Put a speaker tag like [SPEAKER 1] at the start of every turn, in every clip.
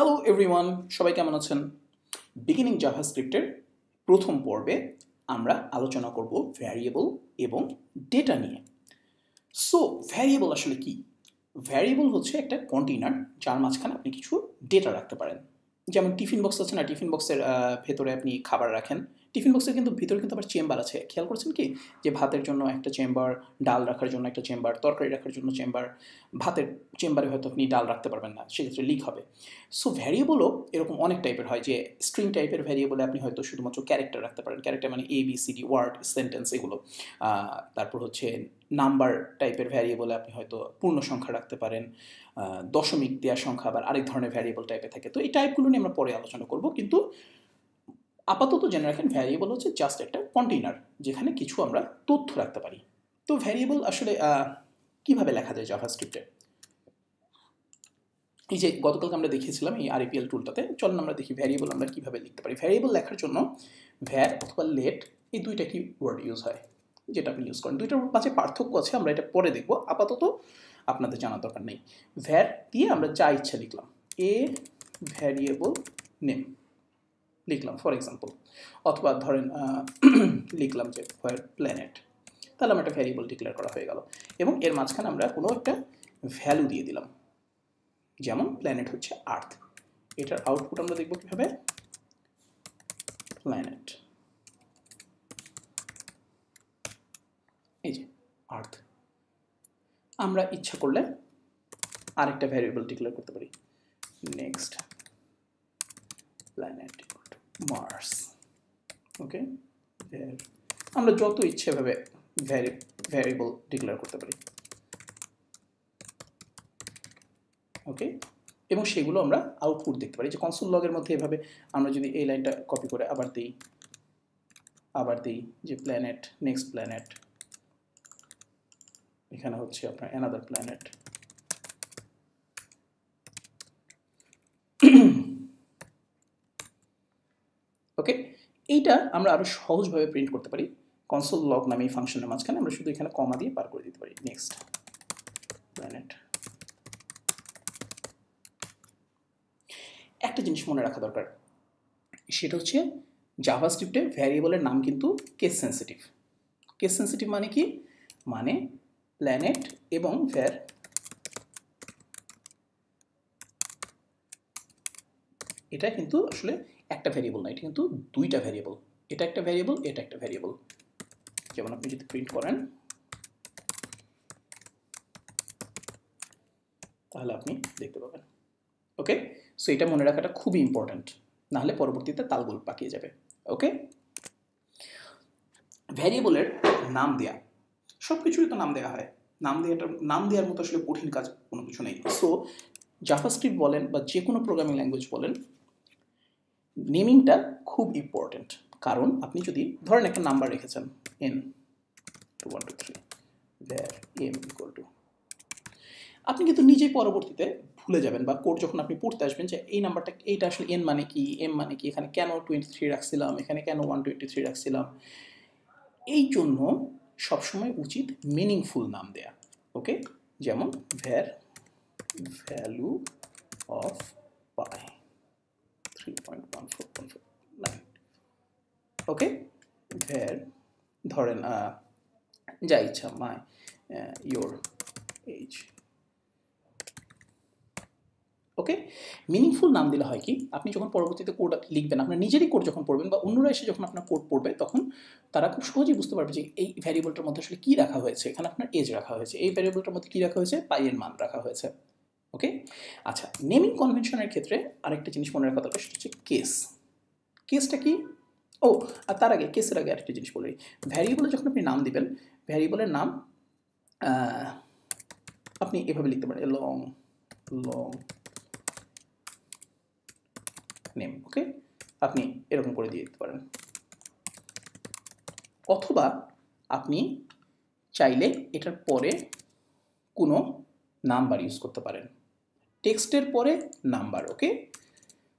[SPEAKER 1] Hello everyone সবাই কেমন আছেন? বিগিনিং জাভাস্ক্রিপ্টের প্রথম পর্বে আমরা আলোচনা করব ভ্যারিয়েবল এবং ডেটা নিয়ে। সো ভ্যারিয়েবল আসলে কি? ভ্যারিয়েবল হচ্ছে একটা কন্টেনার যার মাঝখানে আপনি কিছু ডেটা রাখতে পারেন। যেমন টিফিন বক্স আছে না? টিফিন বক্সের ভেতরে আপনি খাবার রাখেন। টিফিন বক্সের কিন্তু ভিতরে কিন্তু আবার চেম্বার আছে। খেয়াল করছেন কি? যে ভাতের জন্য একটা চেম্বার, ডাল রাখার জন্য একটা চেম্বার, তরকারি রাখার জন্য চেম্বার, ভাতের চেম্বারে হয়তো আপনি ডাল রাখতে পারবেন না, সেক্ষেত্রে লিক হবে। সো ভ্যারিয়েবলও এরকম অনেক টাইপের হয় যে স্ট্রিং টাইপের ভ্যারিয়েবলে আপনি হয়তো শুধুমাত্র ক্যারেক্টার রাখতে পারেন। ক্যারেক্টার মানে A B C D word sentence এগুলো। তারপর হচ্ছে নাম্বার টাইপের ভ্যারিয়েবলে আপনি হয়তো পূর্ণ সংখ্যা রাখতে পারেন দশমিক দেওয়া সংখ্যা আবার আরেক ধরনের ভ্যারিয়েবল টাইপের থাকে। তো এই টাইপগুলো নিয়ে আমরা পরে আলোচনা করব, কিন্তু আপাতত জেনে রাখেন ভ্যারিয়েবল হচ্ছে জাস্ট একটা কন্টেইনার যেখানে কিছু আমরা তথ্য রাখতে পারি। তো ভ্যারিয়েবল আসলে কীভাবে লেখা যায় জাভা স্ক্রিপ্টে এই যে গতকালকে আমরা দেখিয়েছিলাম এই আরএপিএল টুলটাতে চলুন আমরা দেখি ভ্যারিয়েবল আমরা কীভাবে লিখতে পারি। ভ্যারিয়েবল লেখার জন্য ভ্যার অথবা লেট এই দুইটা কি ওয়ার্ড ইউজ হয়, যেটা আপনি ইউজ করেন। দুইটার মাঝে পার্থক্য আছে, আমরা এটা পরে দেখব। আপাতত আপনাদের জানার দরকার নেই। ভ্যার দিয়ে আমরা যা ইচ্ছা লিখলাম। এ ভ্যারিয়েবল নেম লিখলাম ফর এক্সাম্পল অথবা ধরেন লিখলাম যে হোয়ার প্ল্যানেট তাহলে আমার একটা ভ্যারিয়েবল ডিক্লেয়ার করা হয়ে গেল। এবং এর মাঝখানে আমরা কোনো একটা ভ্যালু দিয়ে দিলাম। যেমন প্ল্যানেট হচ্ছে আর্থ এটার আউটপুট আমরা দেখব কীভাবে? প্ল্যানেট এই যে আর্থ আমরা ইচ্ছা করলে আরেকটা ভ্যারিয়েবল ডিক্লেয়ার করতে পারি। নেক্সট প্ল্যানেট মার্স ওকে আমরা যত ইচ্ছে ভাবে ভ্যারিয়েবল ডিক্লেয়ার করতে পারি। ওকে এবং সেগুলো আমরা আউটপুট দেখতে পারি। যে কনসোল লগের মধ্যে এভাবে আমরা যদি এই লাইনটা কপি করে আবার দিই আবার দিই যে প্ল্যানেট নেক্সট প্ল্যানেট এখানে হচ্ছে আপনার অ্যানাদার প্ল্যানেট ওকে এইটা আমরা আরও সহজভাবে প্রিন্ট করতে পারি। কনসোল লগ নামে এই ফাংশনের মাঝখানে আমরা শুধু এখানে কমা দিয়ে পার করে দিতে পারি। নেক্সট প্ল্যানেট একটা জিনিস মনে রাখা দরকার। সেটা হচ্ছে জাভা স্ক্রিপ্টে ভ্যারিয়েবলের নাম কিন্তু কেস সেন্সিটিভ কেস সেন্সিটিভ মানে কি? মানে প্ল্যানেট এবং ভ্যার এটা কিন্তু আসলে একটা ভ্যারিয়েবল না, এটা কিন্তু দুইটা ভ্যারিয়েবল এটা একটা ভ্যারিয়েবল এটা একটা ভ্যারিয়েবল যেমন আপনি যদি প্রিন্ট করেন, তাহলে আপনি দেখতে পাবেন। ওকে সো এটা মনে রাখাটা খুবই ইম্পর্ট্যান্ট নাহলে পরবর্তীতে তালগোল পাকিয়ে যাবে। ওকে ভ্যারিয়েবলের নাম দেয়া। সব কিছুই তো নাম দেওয়া হয়। নাম দেওয়াটা নাম দেওয়ার মতো আসলে কঠিন কাজ কোনো কিছু নেই। সো জাভাস্ক্রিপ্ট বলেন বা যে কোনো প্রোগ্রামিং ল্যাঙ্গুয়েজ বলেন নেমিংটা খুব ইম্পর্ট্যান্ট কারণ আপনি যদি ধরেন একটা নাম্বার রেখেছেন N two one two three there M equal to আপনি কিন্তু নিজেই পরবর্তীতে ভুলে যাবেন বা কোড যখন আপনি পড়তে আসবেন যে এই নাম্বারটা এইটা আসলে এন মানে কি এম মানে কি, এখানে কেন টোয়েন্টি থ্রি রাখছিলাম, এখানে কেন ওয়ান টোয়েন্টি থ্রি রাখছিলাম। এই জন্য সবসময় উচিত মিনিংফুল নাম দেয়া ওকে যেমন var value of pi three point one four one four nine okay var ধরেন যা ইচ্ছা my your age okay meaningful নাম দিলে হয় কি, আপনি যখন পরবর্তীতে কোড লিখবেন, আপনার নিজেরই কোড যখন পড়বেন বা অন্যরা এসে যখন আপনার কোড পড়বে, তখন তারা খুব সহজেই বুঝতে পারবে যে এই ভ্যারিয়েবলটার মধ্যে আসলে কী রাখা হয়েছে। এখানে আপনার এজ রাখা হয়েছে। এই ভ্যারিয়েবলটার মধ্যে কী রাখা হয়েছে? পাইয়ের মান রাখা হয়েছে। ওকে? আচ্ছা নেমিং কনভেনশনের ক্ষেত্রে আরেকটা জিনিস মনে রাখা দরকার, সেটা হচ্ছে কেস কেসটা কি? ও, আর তার আগে কেসের আগে আরেকটা জিনিস বলি ভ্যারিয়েবলে যখন আপনি নাম দিবেন ভ্যারিয়েবলের নাম আপনি এভাবে লিখতে পারেন লং লং নেম ওকে? আপনি এরকম করে দিয়ে দিতে পারেন। অথবা আপনি চাইলে এটার পরে কোনো নাম্বার ইউজ করতে পারেন। টেক্সটের পরে নাম্বার, ওকে?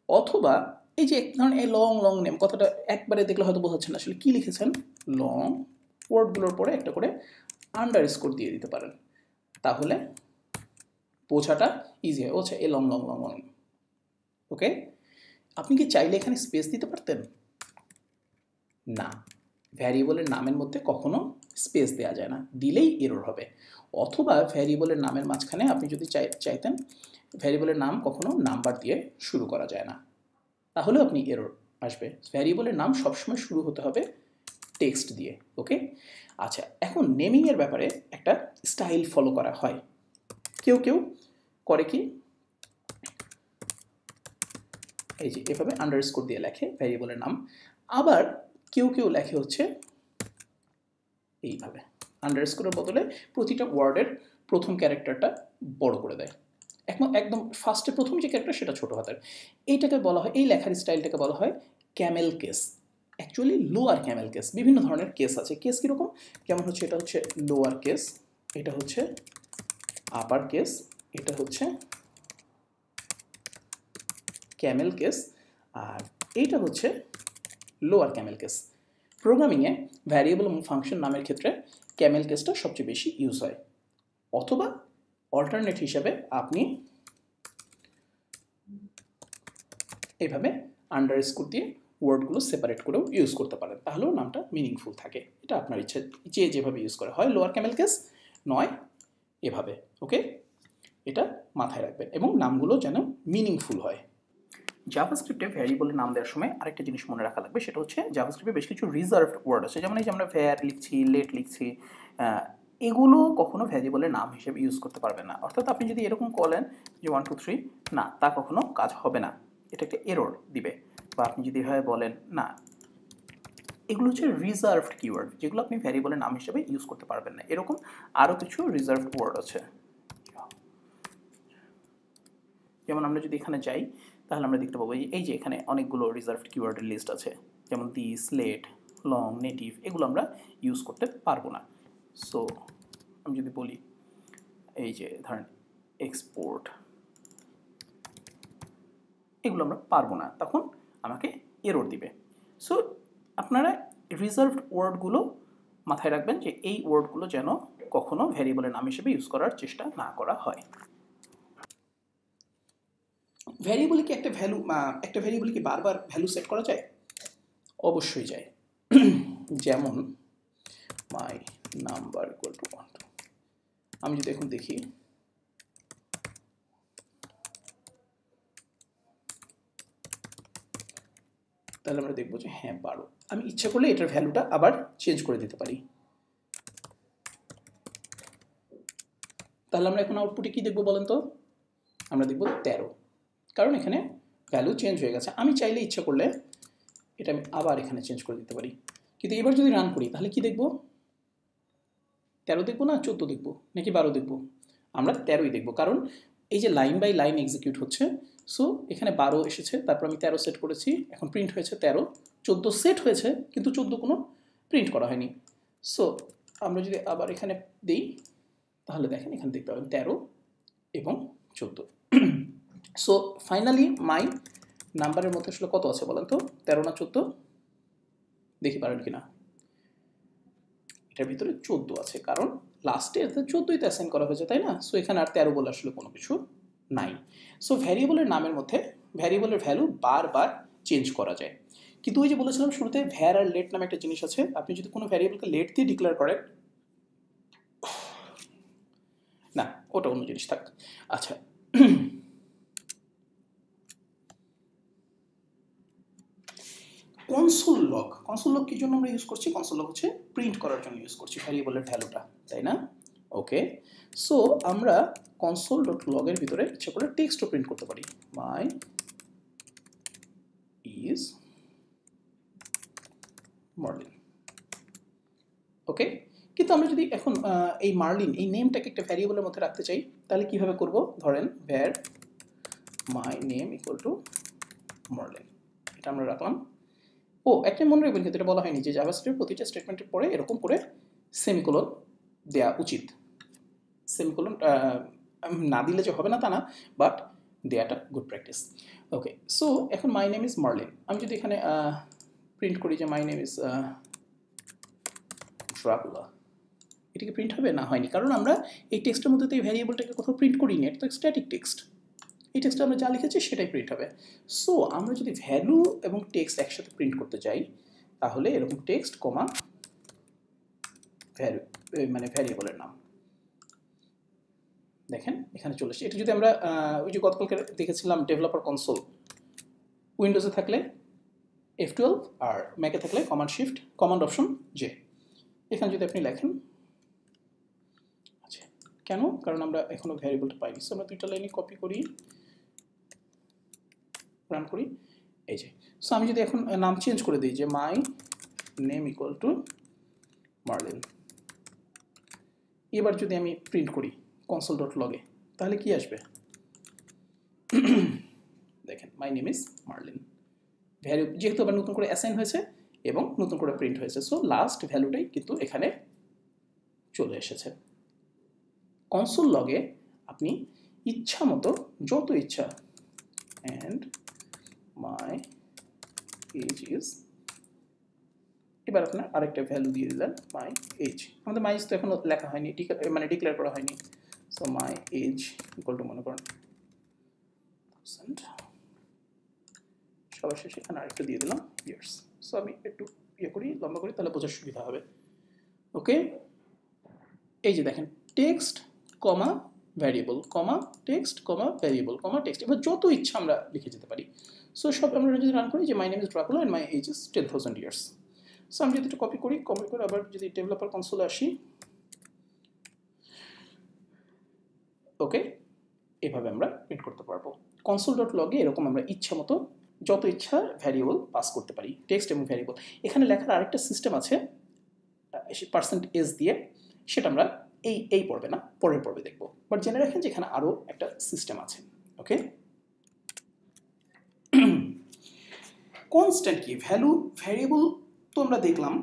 [SPEAKER 1] অথবা এই যে ধরুন এই লং লং নেম কথাটা একবারে দেখলে হয়তো বোঝাচ্ছে না, আসলে কী লিখেছেন? লং ওয়ার্ডগুলোর পরে একটা করে আন্ডার স্কোর দিয়ে দিতে পারেন। তাহলে বোঝাটা ইজি হয় আচ্ছা a long long long long okay? আপনি কি চাইলে এখানে স্পেস দিতে পারতেন? না। ভ্যারিয়েবলের নামের মধ্যে কখনো স্পেস দেওয়া যায় না, দিলেই এরর হবে। অথবা ভ্যারিয়েবলের নামের মাঝখানে আপনি যদি চাই, চাইতেন, ভ্যারিয়েবলের নাম কখনো নাম্বার দিয়ে শুরু করা যায় না। তাহলে আপনি এরর আসবে। ভ্যারিয়েবলের নাম সবসময় শুরু হতে হবে টেক্সট দিয়ে, ওকে? আচ্ছা এখন নেমিংয়ের ব্যাপারে একটা স্টাইল ফলো করা হয়। কেউ কেউ করে কি? এই যে, এভাবে আন্ডারস্কোর দিয়ে লেখে ভ্যারিয়েবলের নাম। আবার কেউ কেউ লেখে হচ্ছে এইভাবে। আন্ডার আন্ডারস্কোরের বদলে প্রতিটা ওয়ার্ডের প্রথম ক্যারেক্টারটা বড় করে দেয়। একদম ফার্স্টে প্রথম যে ক্যারেক্টার সেটা ছোট হাতের। এইটাকে বলা হয়, এই লেখার স্টাইলটাকে বলা হয় camel case actually lower camel case বিভিন্ন ধরনের কেস আছে। কেস কীরকম? যেমন হচ্ছে এটা হচ্ছে লোয়ার কেস এটা হচ্ছে আপার কেস এটা হচ্ছে ক্যামেল কেস আর এইটা হচ্ছে লোয়ার ক্যামেল কেস প্রোগ্রামিংয়ে ভ্যারিয়েবল এবং ফাংশন নামের ক্ষেত্রে ক্যামেল কেসটা সবচেয়ে বেশি ইউজ হয়। অথবা অল্টারনেট হিসাবে আপনি এইভাবে আন্ডার স্কোর দিয়ে ওয়ার্ডগুলো সেপারেট করেও ইউজ করতে পারেন। তাহলেও নামটা মিনিংফুল থাকে। এটা আপনার ইচ্ছা। যে যেভাবে ইউজ করে। হয় লোয়ার ক্যামেল কেস নয় এভাবে। ওকে এটা মাথায় রাখবেন এবং নামগুলো যেন মিনিংফুল হয়। জাভাস্ক্রিপ্টে ভ্যারিয়েবলের নাম দেওয়ার সময় আরেকটা জিনিস মনে রাখা লাগবে, সেটা হচ্ছে জাভাস্ক্রিপ্টে বেশ কিছু রিজার্ভড ওয়ার্ড আছে। যেমন এই যে আমরা ভ্যার লিখছি লেট লিখছি এগুলো কখনো ভ্যারিয়েবলের নাম হিসেবে ইউজ করতে পারবেন না। অর্থাৎ আপনি যদি এরকম কলেন যে ওয়ান টু থ্রি না, তা কখনো কাজ হবে না। এটা একটা এরর দিবে। বা আপনি যদি এভাবে বলেন, না, এগুলো হচ্ছে রিজার্ভড কিওয়ার্ড যেগুলো আপনি ভ্যারিয়েবলের নাম হিসেবে ইউজ করতে পারবেন না। এরকম আরও কিছু রিজার্ভড ওয়ার্ড আছে। যেমন আমরা যদি এখানে যাই তাহলে আমরা দেখতে পাবো এই যে এখানে অনেকগুলো রিজার্ভড কিওয়ার্ডের লিস্ট আছে। যেমন দি স্লেট লং নেটিভ এগুলো আমরা ইউজ করতে পারব না। সো আমি যদি বলি, এই যে ধরেন এক্সপোর্ট এগুলো আমরা পারব না। তখন আমাকে এরর দিবে। সো আপনারা রিজার্ভড ওয়ার্ডগুলো মাথায় রাখবেন যে এই ওয়ার্ডগুলো যেন কখনো ভ্যারিয়েবলের নাম হিসেবে ইউজ করার চেষ্টা না করা হয়। ভ্যারিয়েবলে কি একটা ভ্যালু একটা ভ্যারিয়েবলে কি বারবার ভ্যালু সেট করা যায়? অবশ্যই যায়। যেমন my number equal to one আমি যদি এখন দেখি, তাহলে আমরা দেখব যে হ্যাঁ বারো। আমি ইচ্ছা করলে এটার ভ্যালুটা আবার চেঞ্জ করে দিতে পারি। তাহলে আমরা এখন আউটপুটে কি দেখব বলেন তো? আমরা দেখব তেরো। কারণ এখানে ভ্যালু চেঞ্জ হয়ে গেছে। আমি চাইলে ইচ্ছা করলে এটা আমি আবার এখানে চেঞ্জ করে দিতে পারি। কিন্তু এবার যদি রান করি, তাহলে কি দেখব? তেরো দেখব না, চোদ্দ দেখব, নাকি বারো দেখব? আমরা তেরোই দেখব। কারণ এই যে লাইন বাই লাইন এক্সিকিউট হচ্ছে সো এখানে বারো এসেছে, তারপর আমি তেরো সেট করেছি, এখন প্রিন্ট হয়েছে তেরো। চোদ্দ সেট হয়েছে, কিন্তু চোদ্দ কোনো প্রিন্ট করা হয়নি। সো আমরা যদি আবার এখানে দিই, তাহলে দেখেন এখানে দেখতে পাবেন তেরো এবং চোদ্দ। সো ফাইনালি মাই নাম্বারের মধ্যে আসলে কত আছে বলেন তো? তেরো না চোদ্দ? দেখি পারেন কিনা। এটার ভিতরে চোদ্দ আছে, কারণ লাস্টে চোদ্দোই তো অ্যাসাইন করা হয়েছে, তাই না? সো এখানে আর তেরো বলে আসলে কোনো কিছু নাই। সো ভ্যারিয়েবলের নামের মধ্যে ভ্যারিয়েবলের ভ্যালু বারবার চেঞ্জ করা যায়। কিন্তু ওই যে বলেছিলাম শুরুতে ভ্যার আর লেট নামে একটা জিনিস আছে, আপনি যদি কোনো ভ্যারিয়েবলকে লেট দিয়ে ডিক্লেয়ার করেন না, ওটা অন্য জিনিস থাক। আচ্ছা কনসোল লক কনসোল লক কি জন্য আমরা ইউজ করছি? কনসোল লক হচ্ছে প্রিন্ট করার জন্য ইউজ করছি ভ্যারিয়েবলের ভ্যালুটা তাই না? ওকে সো আমরা কনসোল ডট লগের ভিতরে ইচ্ছে করে টেক্সটও প্রিন্ট করতে পারি। মাই ইজ মার্লিন ওকে কিন্তু আমরা যদি এখন এই মার্লিন এই নেমটাকে একটা ভ্যারিয়েবলের মধ্যে রাখতে চাই, তাহলে কীভাবে করব? ধরেন var my name equal to Marlin এটা আমরা রাখলাম। ও, একটা মনে রাখবেন এটা বলা হয়নি যে জাভাস্ক্রিপ্ট প্রতিটা স্টেটমেন্টের পরে এরকম করে সেমিকোলন দেওয়া উচিত। সেমিকোলন না দিলে যে হবে না তা না বাট দেয়াটা গুড প্র্যাকটিস ওকে সো এখন মাই নেম ইজ মার্লিন আমি যদি এখানে প্রিন্ট করি যে মাই নেম ইজ ড্রাকুলা এটা কি প্রিন্ট হবে? না, হয়নি। কারণ আমরা এই টেক্সটের মধ্যে তো এই ভ্যারিয়েবলটাকে কোথাও প্রিন্ট করিনি, এটা তো স্ট্যাটিক টেক্সট এই টেক্সটে আমরা যা লিখেছি সেটাই প্রিন্ট হবে। সো আমরা যদি ভ্যালু এবং টেক্সট একসাথে প্রিন্ট করতে চাই, তাহলে এরকম টেক্সট কমা ভ্যালু মানে ভ্যারিয়েবলের নাম। দেখেন, এখানে চলে এসেছে। এটা যদি আমরা ওই যে গতকালকে দেখেছিলাম ডেভেলপার কনসোল উইন্ডোজে থাকলে এফ টুয়েলভ আর ম্যাকে থাকলে command shift command option J এখানে যদি আপনি লেখেন আচ্ছা কেন? কারণ আমরা এখনও ভ্যারিয়েবলটা পাইনি। সো আমরা দুইটা লাইনে কপি করি। রান করি। এই যে। সো আমি যদি এখন নাম চেঞ্জ করে দিই যে my name equal to Marlin এবার যদি আমি প্রিন্ট করি কনসোল ডট লগে তাহলে কি আসবে? দেখেন my name is Marlin value যেহেতু আবার নতুন করে অ্যাসাইন হয়েছে এবং নতুন করে প্রিন্ট হয়েছে সো লাস্ট ভ্যালুটাই কিন্তু এখানে চলে এসেছে। কনসোল লগে আপনি ইচ্ছা মতো যত ইচ্ছা অ্যান্ড মাই এজ ইজ এবার আপনার আরেকটা ভ্যালু দিয়ে দিলেন মাই এজ আমাদের মাই তো এখনও লেখা হয়নি মানে ডিক্লেয়ার করা হয়নি। So my age equal to মনে করেন সবার এখানে আরেকটা দিয়ে দিলাম ইয়ার্স সো আমি একটু ইয়ে করি, লম্বা করি, তাহলে বোঝার সুবিধা হবে। ওকে এই যে দেখেন text comma variable comma text comma variable comma text এবার যত ইচ্ছা আমরা লিখে যেতে পারি। সো সব আমরা যদি রান করি যে my name is Dracula and my age is ten thousand years so আমি যদি একটু কপি করি কপি করে আবার যদি ডেভেলপার কনসোলে আসি। ওকে এভাবে আমরা প্রিন্ট করতে পারব। কনসোল ডট লগে এরকম আমরা ইচ্ছা মতো যত ইচ্ছা ভ্যারিয়েবল পাস করতে পারি। টেক্সট এবং ভ্যারিয়েবল এখানে লেখার আরেকটা সিস্টেম আছে পার্সেন্ট এস দিয়ে। সেটা আমরা এই এই পর্বে না, পরের পর্বে দেখব। বাট জেনে রাখেন যে এখানে আরও একটা সিস্টেম আছে। ওকে কনস্ট্যান্ট কি? ভ্যালু ভ্যারিয়েবল তো আমরা দেখলাম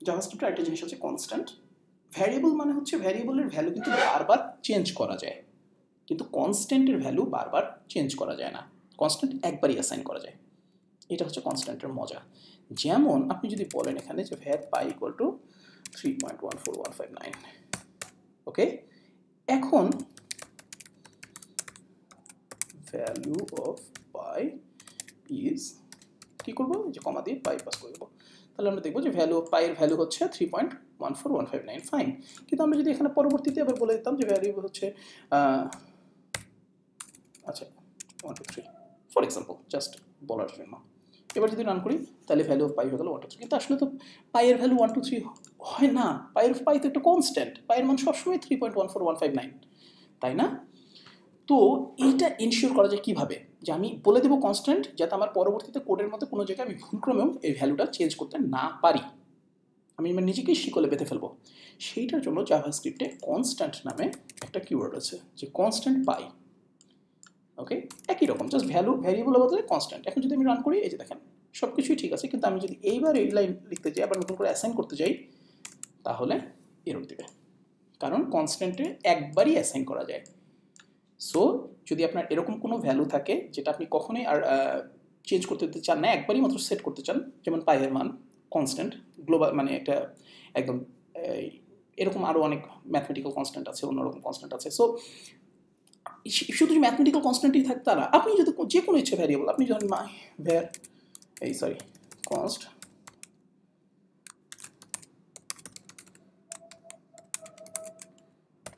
[SPEAKER 1] জাভাস্ক্রিপ্টের একটা জিনিস আছে কনস্ট্যান্ট ভ্যারিয়েবল মানে হচ্ছে ভ্যারিয়েবলের ভ্যালু কিন্তু বারবার চেঞ্জ করা যায়। কিন্তু কনস্ট্যান্টের ভ্যালু বারবার চেঞ্জ করা যায় না। কনস্ট্যান্ট একবারই অ্যাসাইন করা যায়। এটা হচ্ছে কনস্ট্যান্টের মজা। যেমন আপনি যদি বলেন এখানে যে var pi equal to three point one four one five nine okay এখন ভ্যালু অফ পাই ইজ কী করব? যে কমা দিয়ে পাই পাস করে দেবো। তাহলে আমরা দেখব যে ভ্যালু অফ পাইয়ের ভ্যালু হচ্ছে three point one four one five nine fine কিন্তু আমরা যদি এখানে পরবর্তীতে আবার বলে দিতাম যে ভ্যালু হচ্ছে আচ্ছা one two three for example just বলার জন্য। এবার যদি রান করি, তাহলে ভ্যালু অফ পাই হয়ে গেল ওয়ান টু থ্রি কিন্তু আসলে তো পাইয়ের ভ্যালু ওয়ান টু থ্রি হয় না। পাইয়ের পাই তো একটা কনস্ট্যান্ট পাইয়ের মান সবসময় three point one four one five nine তাই না? তো এইটা ইনশিওর করা যায় কীভাবে? যে আমি বলে দেবো কনস্ট্যান্ট যাতে আমার পরবর্তীতে কোডের মধ্যে কোনো জায়গায় আমি ভুলক্রমেও এই ভ্যালুটা চেঞ্জ করতে না পারি। আমি আমার নিজেকেই শিকলে বেঁধে ফেলব। সেইটার জন্য জাভা স্ক্রিপ্টে কনস্ট্যান্ট নামে একটা কিওয়ার্ড আছে, যে কনস্ট্যান্ট পাই ওকে একই রকম জাস্ট ভ্যালু ভ্যারিয়েবল বদলে কনস্ট্যান্ট এখন যদি আমি রান করি, এই যে দেখেন সব কিছুই ঠিক আছে, কিন্তু আমি যদি এইবার এই লাইন লিখতে যাই, আবার নতুন করে অ্যাসাইন করতে যাই, তাহলে এরর দেবে। কারণ কনস্ট্যান্টে একবারই অ্যাসাইন করা যায়। সো যদি আপনার এরকম কোনো ভ্যালু থাকে, যেটা আপনি কখনোই আর চেঞ্জ করতে দিতে চান না, একবারই মাত্র সেট করতে চান, যেমন পায়ের মান কনস্ট্যান্ট গ্লোবাল মানে একটা একদম এরকম আরও অনেক ম্যাথমেটিক্যাল কনস্ট্যান্ট আছে, অন্যরকম কনস্ট্যান্ট আছে। সো শুধু ম্যাথমেটিক্যাল কনস্ট্যান্টই থাক তারা, আপনি যদি যে কোনো ইচ্ছে ভ্যারিয়েবল আপনি যখন মাই ভ্যার এই সরি কনস্ট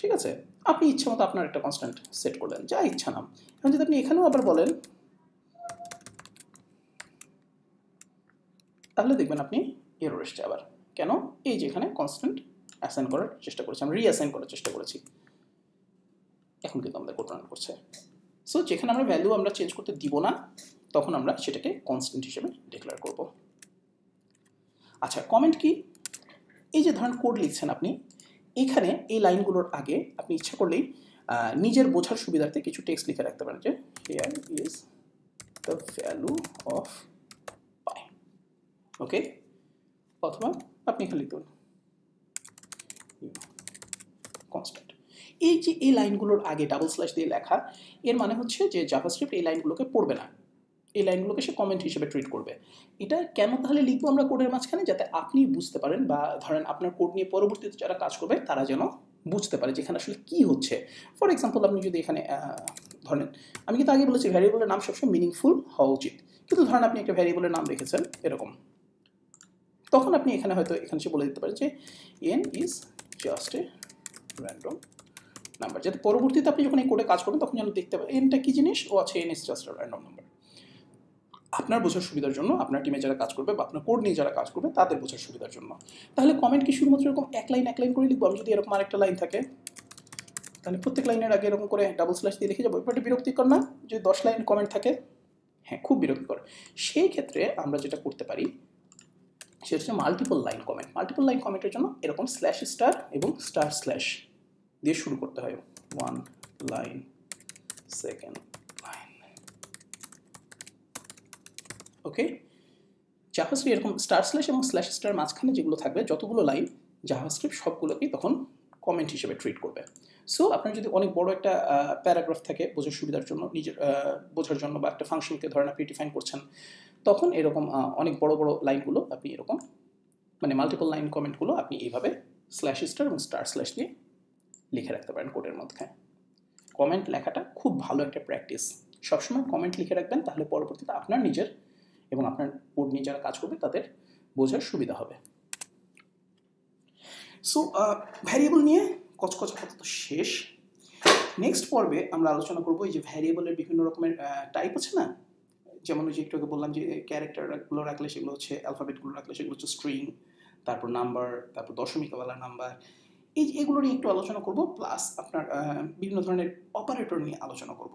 [SPEAKER 1] ঠিক আছে? আপনি ইচ্ছা মতো আপনার একটা কনস্ট্যান্ট সেট করলেন, যা ইচ্ছা নাম। এখন যদি আপনি এখানেও আবার বলেন, তাহলে দেখবেন আপনি এরর এসছে আবার। কেন? এই যে এখানে কনস্ট্যান্ট অ্যাসাইন করার চেষ্টা করেছি আমরা রিঅ্যাসাইন করার চেষ্টা করেছি। এখন কিন্তু আমাদের কোড রান করছে। সো যেখানে আমরা ভ্যালু আমরা চেঞ্জ করতে দিব না, তখন আমরা সেটাকে কনস্ট্যান্ট হিসেবে ডিক্লেয়ার করব। আচ্ছা কমেন্ট কি? এই যে ধরেন কোড লিখছেন আপনি এখানে এই লাইনগুলোর আগে আপনি ইচ্ছা করলেই নিজের বোঝার সুবিধার্থে কিছু টেক্সট লিখে রাখতে পারেন যে here is the value of pi okay অথবা আপনি এখানে লিখতে পারেন। কনস্ট্যান্ট এই যে এই লাইনগুলোর আগে ডাবল স্ল্যাশ দিয়ে লেখা, এর মানে হচ্ছে যে জাভাস্ক্রিপ্ট এই লাইনগুলোকে পড়বে না। এই লাইনগুলোকে সে কমেন্ট হিসেবে ট্রিট করবে। এটা কেন তাহলে লিখব আমরা কোডের মাঝখানে? যাতে আপনি বুঝতে পারেন বা ধরেন আপনার কোড নিয়ে পরবর্তীতে যারা কাজ করবে, তারা যেন বুঝতে পারে যেখানে আসলে কি হচ্ছে। ফর এক্সাম্পল আপনি যদি এখানে ধরেন, আমি কিন্তু আগে বলেছি ভ্যারিয়েবলের নাম সবসময় মিনিংফুল হওয়া উচিত। কিন্তু ধরেন আপনি একটা ভ্যারিয়েবলের নাম রেখেছেন, এরকম। তখন আপনি এখানে হয়তো, এখানে সে বলে দিতে পারেন যে N is just a random number যাতে পরবর্তীতে আপনি যখন এই কোডে কাজ করবেন, তখন যেন দেখতে পারেন এনটা কী জিনিস? ও আছে N is just random number আপনার বোঝার সুবিধার জন্য আপনার টিমে যারা কাজ করবে বা আপনার কোড নিয়ে যারা কাজ করবে, তাদের বোঝার সুবিধার জন্য। তাহলে কমেন্ট কি শুধুমাত্র এরকম এক লাইন এক লাইন করে লিখব? আমি যদি এরকম আরেকটা লাইন থাকে, তাহলে প্রত্যেক লাইনের আগে এরকম করে ডাবল স্ল্যাশ দিয়ে লিখে যাব। এবারটা বিরক্তিকর না? যদি দশ লাইন কমেন্ট থাকে হ্যাঁ খুব বিরক্তিকর। সেই ক্ষেত্রে আমরা যেটা করতে পারি, সেটা হচ্ছে multiple line comment multiple line কমেন্টের জন্য এরকম স্ল্যাশ স্টার এবং স্টার স্ল্যাশ দিয়ে শুরু করতে হয়। One line second line okay? JavaScript এরকম স্টার স্ল্যাশ এবং স্ল্যাশ স্টার মাঝখানে যেগুলো থাকবে, যতগুলো লাইন জাভাস্ক্রিপ্ট সবগুলোকেই তখন কমেন্ট হিসেবে ট্রিট করবে। সো আপনার যদি অনেক বড় একটা প্যারাগ্রাফ থাকে বোঝার সুবিধার জন্য, নিজের বোঝার জন্য বা একটা ফাংশনকে ধরেন আপনি ডিফাইন করছেন, তখন এরকম অনেক বড় বড় লাইনগুলো আপনি এরকম মানে মাল্টিপল লাইন কমেন্টগুলো আপনি এইভাবে স্ল্যাশ স্টার এবং স্টার স্ল্যাশ দিয়ে লিখে রাখতে পারেন কোডের মধ্যে। কমেন্ট লেখাটা খুব ভালো একটা প্র্যাকটিস সবসময় কমেন্ট লিখে রাখবেন, তাহলে পরবর্তীতে আপনার নিজের এবং আপনার কোড নিয়ে যারা কাজ করবে, তাদের বোঝার সুবিধা হবে। সো ভ্যারিয়েবল নিয়ে কচকচ আপাতত শেষ। নেক্সট পর্বে আমরা আলোচনা করব এই যে ভ্যারিয়েবলের বিভিন্ন রকমের টাইপ আছে না? যেমন ওই যে একটু আগে বললাম যে ক্যারেক্টারগুলো রাখলে সেগুলো হচ্ছে অ্যালফাবেটগুলো রাখলে সেগুলো হচ্ছে স্ট্রিং তারপর নাম্বার তারপর দশমিকওয়ালা নাম্বার এই এগুলো নিয়ে একটু আলোচনা করব প্লাস আপনার বিভিন্ন ধরনের অপারেটর নিয়ে আলোচনা করব।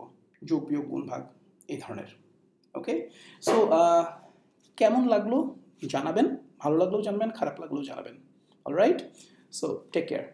[SPEAKER 1] যোগ বিয়োগ, গুণ ভাগ, এই ধরনের। ওকে সো কেমন লাগল? জানাবেন। ভালো লাগলেও জানবেন, খারাপ লাগলেও জানাবেন। Alright so take care